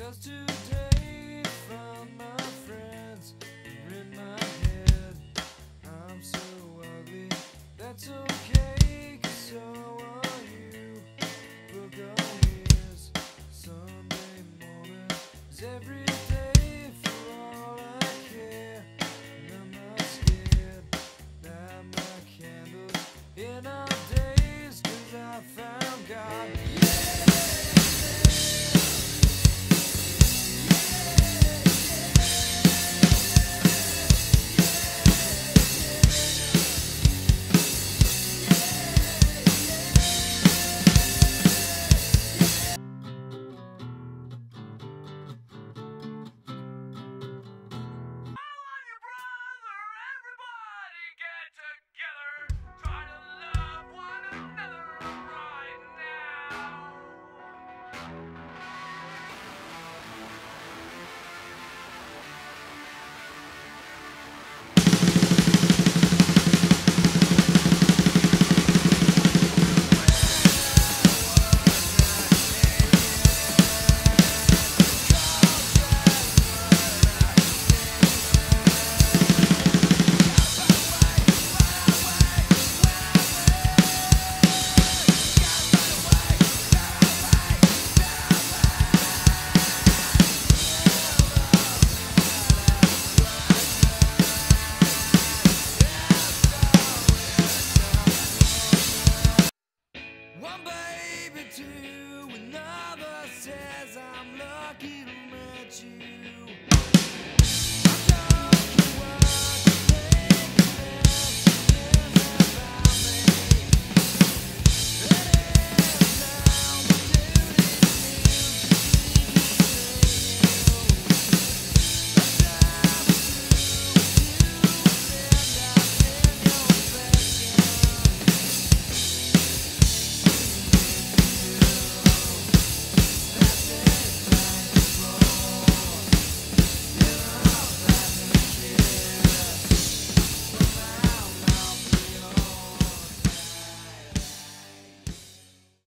Cause today found my friends are in my head. I'm so ugly, that's okay, cause so are you. Book on years, Sunday morning is every to another says I'm lucky to meet you.